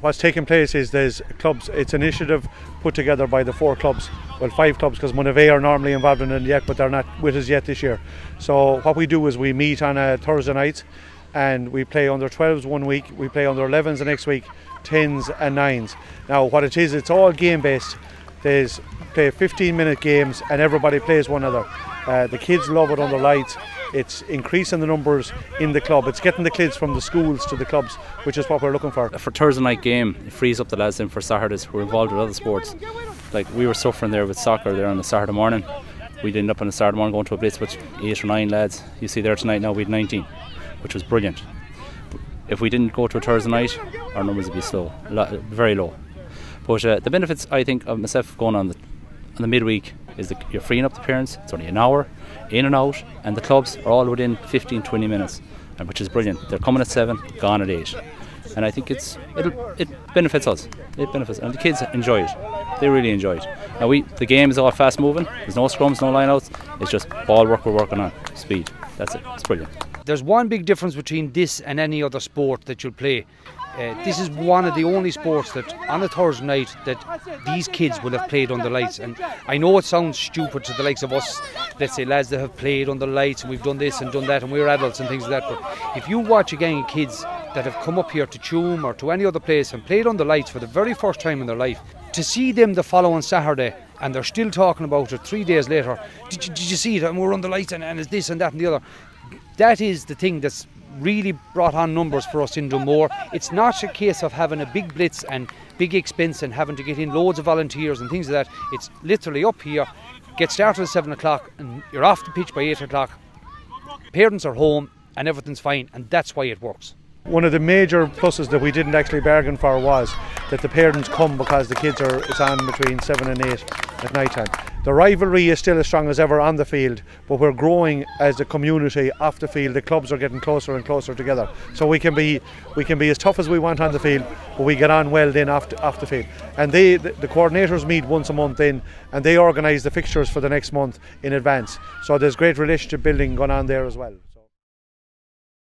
what's taking place is there's clubs. It's an initiative put together by the four clubs, well five clubs because Monivea are normally involved in it yet, but they're not with us yet this year. So what we do is we meet on a Thursday night, and we play under 12s one week, we play under 11s the next week, 10s and 9s. Now what it is, it's all game based. There's play 15 minute games and everybody plays one another. Uh, the kids love it under lights. It's increasing the numbers in the club. It's getting the kids from the schools to the clubs, which is what we're looking for. For Thursday night game, it frees up the lads in for Saturdays who are involved with other sports. Like we were suffering there with soccer there on the Saturday morning. We'd end up on a Saturday morning going to a blitz with eight or nine lads. You see there tonight now we had 19, which was brilliant. If we didn't go to a Thursday night, our numbers would be slow, very low. But uh, the benefits I think of myself going on the on the midweek is you're freeing up the parents. It's only an hour in and out, and the clubs are all within 15, 20 minutes, which is brilliant. They're coming at seven, gone at eight, and I think it's it benefits us. It benefits, and the kids enjoy it. They really enjoy it. Now we the game is all fast moving. There's no scrums, no lineouts. It's just ball work we're working on, speed. That's it. It's brilliant. There's one big difference between this and any other sport that you'll play. Uh, this is one of the only sports that on a Thursday night that these kids will have played under lights. And I know it sounds stupid to the likes of us, let's say lads that have played under the lights and we've done this and done that and we're adults and things like that. But if you watch a gang of kids that have come up here to Tuam or to any other place and played under lights for the very first time in their life, to see them the following Saturday and they're still talking about it three days later. Did you, did you see it? And we're on the lights and, and it's this and that and the other. That is the thing that's really brought on numbers for us in Dunmore. It's not a case of having a big blitz and big expense and having to get in loads of volunteers and things like that. It's literally up here, get started at 7 o'clock and you're off the pitch by 8 o'clock. Parents are home and everything's fine and that's why it works. One of the major pluses that we didn't actually bargain for was that the parents come because the kids are it's on between seven and eight at night time. The rivalry is still as strong as ever on the field, but we're growing as a community off the field. The clubs are getting closer and closer together, so we can be we can be as tough as we want on the field, but we get on well then off the, off the field. And they the, the coordinators meet once a month in, and they organise the fixtures for the next month in advance. So there's great relationship building going on there as well.